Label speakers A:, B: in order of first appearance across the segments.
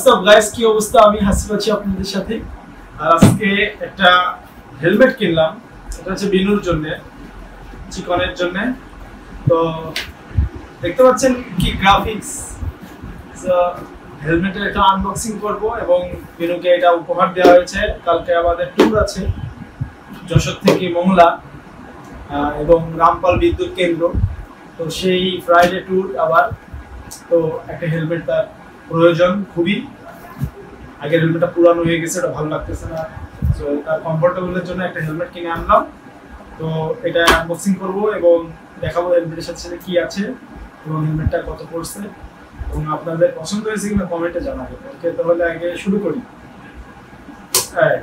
A: WhatsApp guys কি অবস্থা? আমি হাসিব আছি আপনাদের সাথে। আর আজকে একটা হেলমেট কিনলাম। এটা হচ্ছে বিনুর জন্য, চিকনের জন্য। তো দেখতে পাচ্ছেন কি গ্রাফিক্স হেলমেটের একটা আনবক্সিং করব এবং বিনুকে এটা উপহার দেওয়া হয়েছে। কালকে আমাদের ট্যুর আছে, যশোর থেকে মংলা এবং রামপাল বিদ্যুৎ কেন্দ্র। তো সেই ফ্রাইডে ট্যুর আবার। তো একটা হেলমেট তার প্রয়োজন খুবই। আগের হেলমেটটা পুরানো হয়ে গেছে, এটা ভালো লাগতেছে না। তো তার কমফোর্টেবলের জন্য একটা হেলমেট কিনে আনলাম। তো, এটা আনবক্সিং করব এবং দেখাবো হেলমেটের সাথে সাথে কি আছে এবং হেলমেটটা কত পড়ছে। এবং আপনাদের পছন্দ হয়েছে কিনা কমেন্টে জানাবেন। ওকে, তাহলে আগে শুরু করি। এই।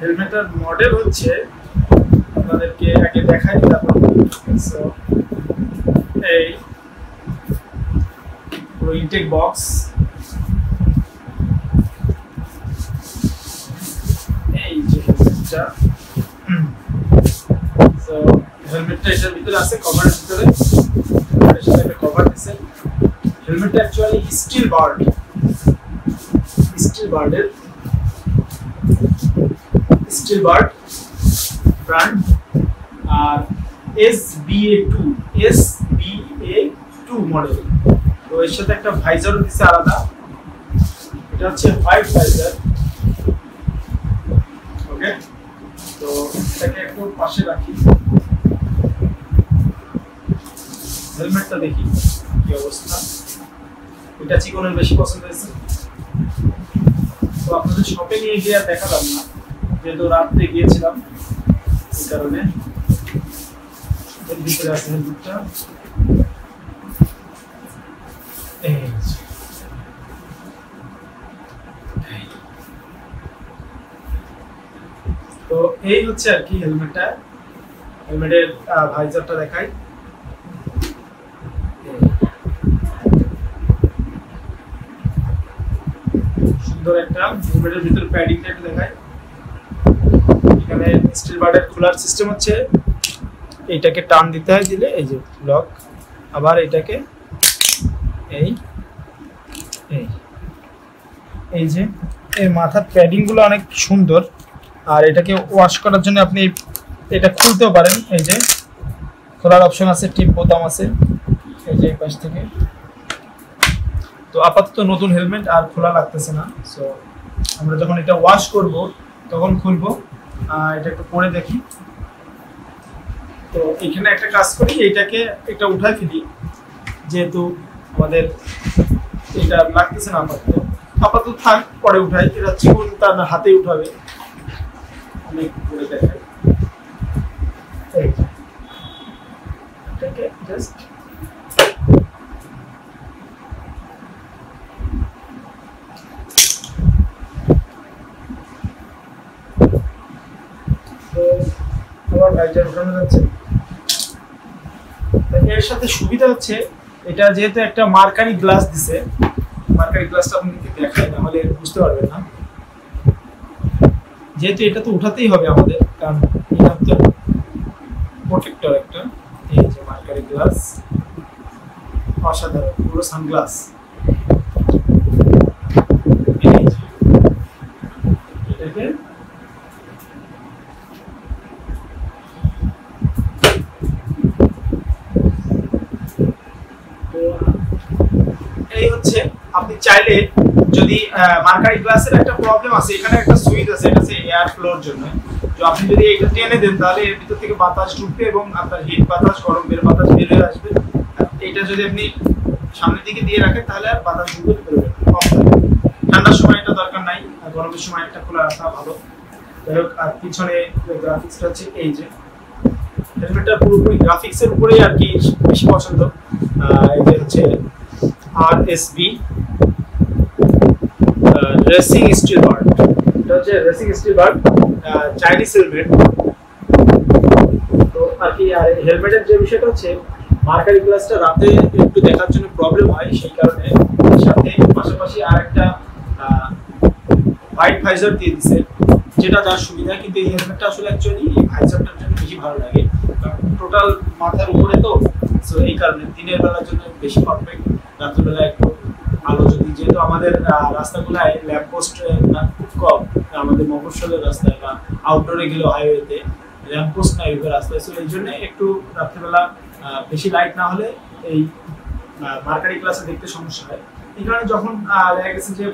A: হেলমেটের মডেল হচ্ছে আপনাদেরকে আগে দেখাই, তারপর এই পুরো ইনটেক বক্স এই যে হেলমেটটা হেলমেটটা এটার ভিতরে আছে কভারের ভিতরে। সাথে একটা কভার দিছে। হেলমেটটা অ্যাকচুয়ালি স্টিল বার্ড স্টিল বার্ডের still bird brand R S two S B A two model তো এর সাথে একটা ভাইজারও দিচ্ছে আলাদা। এটা হচ্ছে হোয়াইট ভাইজার ওকে তো এটাকে একটু পাশে রাখি। হেলমেটটা দেখি, কি অবস্থা। এটা চিকনের বেশি পছন্দ হয়েছে। তো আপনাদের শপে নিয়ে গিয়ে দেখালাম না। যেহেতু রাত্রে গিয়েছিলাম কারণে। তো এই হচ্ছে আর কি হেলমেটটা। হেলমেটের ভাইজারটা দেখাই। সুন্দর একটা হেলমেটের ভিতরে প্যাডিংটা একটু দেখাই। এখানে স্টিল বার্ডের খোলার সিস্টেম হচ্ছে, এইটাকে টান দিতে হয় দিলে এই যে লক আবার এটাকে এই এই এই যে এর মাথার প্যাডিংগুলো অনেক সুন্দর, আর এটাকে ওয়াশ করার জন্য আপনি এটা খুলতেও পারেন, এই যে খোলার অপশন আছে, টিপ বোতাম আছে, এই যে এই পাশ থেকে। তো আপাতত নতুন হেলমেট আর খোলা লাগতেছে না সো আমরা যখন এটা ওয়াশ করব, তখন খুলবো। এটা একটু পরে দেখি। তো এখানে একটা কাজ করি, এইটাকে একটা উঠাই ফেলি যেহেতু আমাদের এটা লাগতেছে না আপাতত। আপাতত থাক, পরে উঠাই। এটা চিকুন তার হাতে উঠাবে। করে দেখাই। জাস্ট তো এর সাথে সুবিধা হচ্ছে, এটা যেহেতু একটা মার্কারি গ্লাস দিছে, মার্কারি গ্লাসটা আপনাদেরকে দেখাই না হলে বুঝতে পারবেন না। যেহেতু এটা তো উঠাতেই হবে আমাদের, কারণ এটা তো প্রোটেক্টর একটা, এই যে মার্কারি গ্লাস, অসাধারণ, পুরো সানগ্লাস এই যে। এটাকে তো এই হচ্ছে আপনি চাইলে যদি মার্কারি গ্লাসের একটা প্রবলেম আছে, এখানে একটা সুইচ আছে, এটা হচ্ছে এয়ার ফ্লোর জন্য। তো আপনি যদি এটা টেনে দেন, তাহলে এর ভিতর থেকে বাতাস ঢুকবে এবং আপনার হিট বাতাস, গরম বের বাতাস বের হয়ে আসবে। এটা যদি আপনি সামনের দিকে দিয়ে রাখেন, তাহলে আর বাতাস ঢুকবে বেরোবে ঠান্ডার সময় এটা দরকার নাই গরমের সময় এটা খোলা রাখা ভালো। যাই হোক, আর পিছনে গ্রাফিক্সটা হচ্ছে এই যে। হেলমেটটা পুরোপুরি গ্রাফিক্সের উপরেই আর কি বেশি পছন্দ। এই যে হচ্ছে আর S B racing still bird এটা হচ্ছে racing still bird Chinese helmet তো আর কি, আর হেলমেটের যে বিষয়টা হচ্ছে মার্কারি গ্লাসটা রাতে একটু দেখার জন্য প্রবলেম হয়, সেই কারণে সাথে পাশাপাশি আর একটা হোয়াইট ভাইজার দিয়ে দিছে, যেটা তার সুবিধা, কিন্তু এই হেলমেটটা আসলে অ্যাকচুয়ালি এই ভাইজারটার জন্য বেশি ভালো লাগে। কারণ টোটাল মাথার উপরে তো সো এই কারণে দিনের বেলার জন্য বেশি পারফেক্ট রাত্রিবেলা একটু আলো যদি, যেহেতু আমাদের রাস্তাগুলায় ল্যাম্প পোস্ট খুব কম আমাদের মফস্বলের রাস্তায় বা আউটডোরে গেলেও হাইওয়েতে ল্যাম্প পোস্ট নাই রাস্তায়। সো এই জন্য একটু রাত্রিবেলা বেশি লাইট না হলে এই মার্কারি ক্লাসে দেখতে সমস্যা হয়। এই কারণে যখন দেখা গেছে যে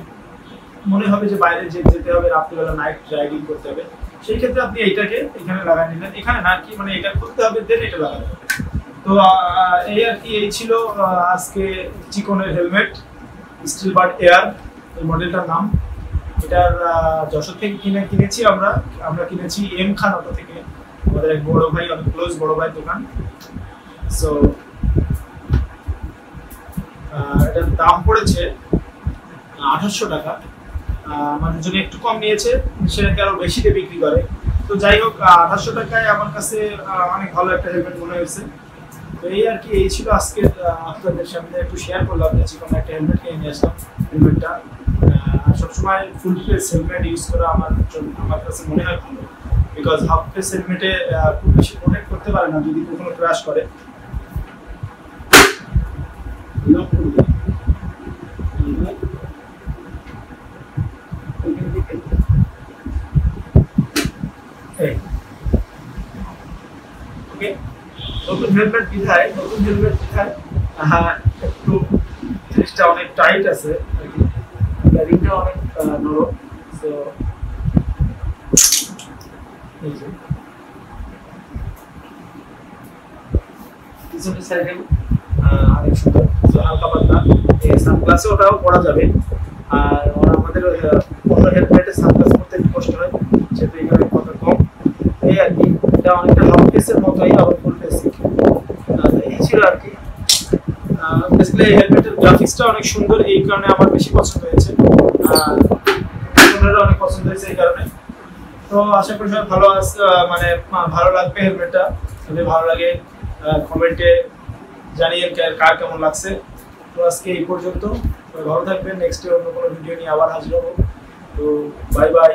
A: মনে হবে যে বাইরে যেতে হবে, রাত্রিবেলা নাইট ড্রাইভিং করতে হবে, সেই ক্ষেত্রে আপনি এইটাকে এখানে লাগাই নিলেন। এখানে না, কি মানে এটা করতে হবে দেন এটা লাগাতে হবে। তো এই আর কি, এই ছিল আজকে চিকনের হেলমেট। স্টিল বার্ড এয়ার এই মডেলটার নাম। এটার যশোর থেকে কিনে, কিনেছি আমরা। আমরা কিনেছি এম খান অটো থেকে। আমাদের এক বড় ভাই, অনেক ক্লোজ বড় ভাই দোকান। সো এটার দাম পড়েছে আঠাশশো টাকা। আমাদের জন্য একটু কম নিয়েছে সেটাকে আরও বেশিতে বিক্রি করে। তো যাই হোক আঠাশশো টাকায় আমার কাছে অনেক ভালো একটা হেলমেট মনে হয়েছে। তো এই আর কি, এই ছিল আজকে আপনাদের সামনে একটু শেয়ার করলাম যে কোনো একটা হেলমেট কিনে নিয়ে আসলাম হেলমেটটা সবসময় ফুল ফেস হেলমেট ইউজ করা আমার জন্য, আমার কাছে মনে হয় ভালো বিকজ হাফ ফেস হেলমেটে খুব বেশি প্রোটেক্ট করতে পারে না যদি কখনো ক্রাশ করে Lock করে দিই। এখান থেকে এই ওকে নতুন হেলমেট বিধায়, নতুন হেলমেট বিধায় জিনিসটা অনেক টাইট আছে ওটাও পরা যাবে। আর আমাদের অন্য সানগ্লাস পরতে কষ্ট হয় সেহেতু এখানে কম। এই আর কি, এটা অনেকটা হাফ মতোই, আবার ফুল ফেস এই ছিল আর কি বেসিক্যালি হেলমেটের গ্রাফিক্সটা অনেক সুন্দর, এই কারণে আমার বেশি পছন্দ হয়েছে। অনেক পছন্দ হয়েছে এই কারণে। তো আশা করি সবাই ভালো মানে ভালো লাগবে হেলমেটটা যদি ভালো লাগে কমেন্টে জানিয়ে কার কেমন লাগছে। তো আজকে এই পর্যন্ত। ভালো থাকবেন। নেক্সট অন্য কোনো ভিডিও নিয়ে আবার হাজির হব। তো বাই বাই